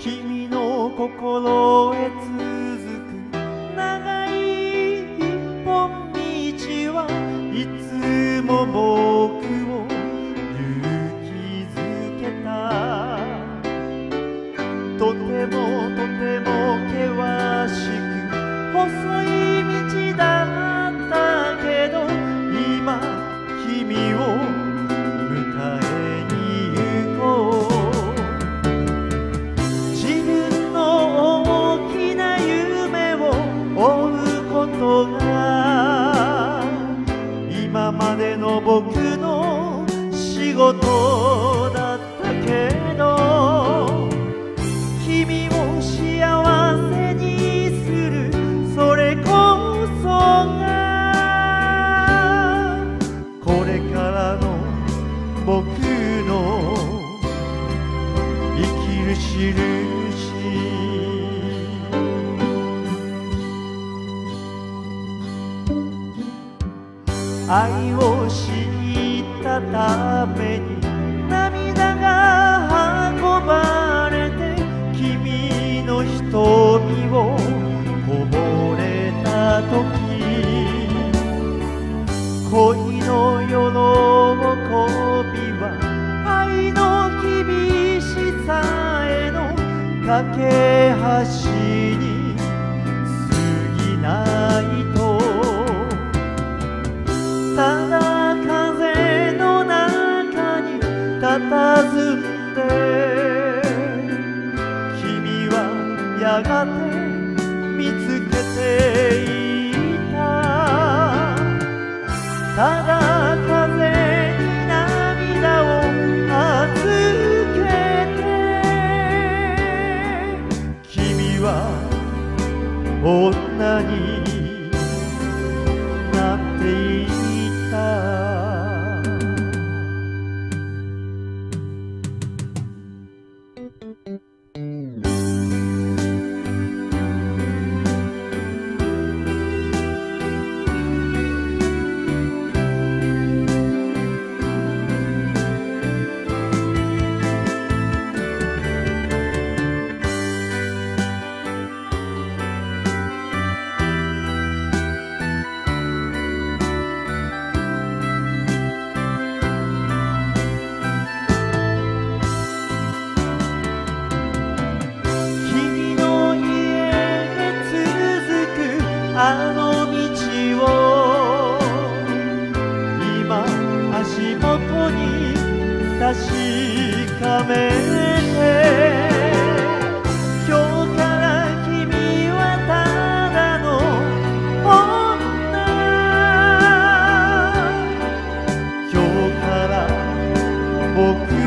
君の心へ続く長い一本道はいつも僕を勇気づけた。とてもとても険しく細いきる印。愛を知ったために涙が運ばれて君の瞳をこぼれた時。恋の喜び架け橋に過ぎないとただ風の中に佇んで君はやがて見つけていた。ただ你。こに確かめて今日から君はただの女。今日から僕